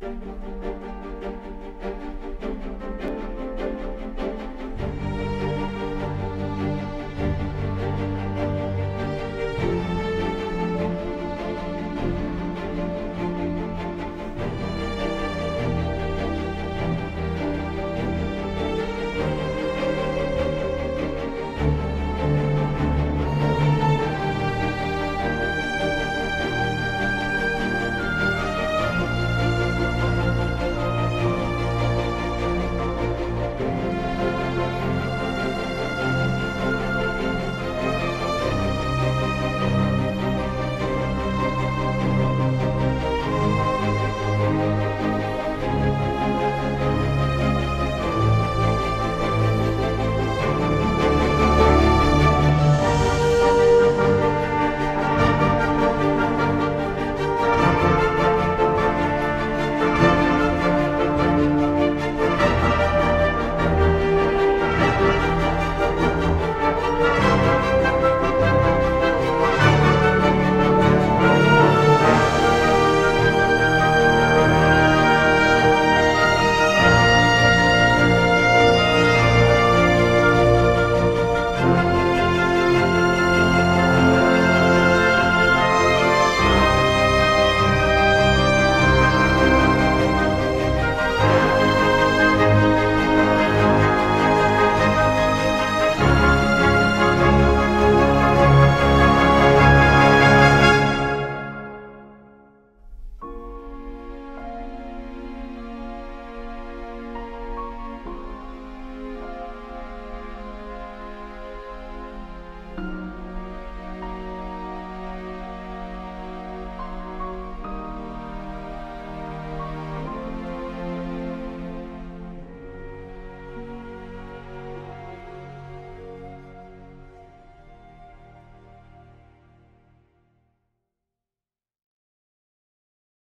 Música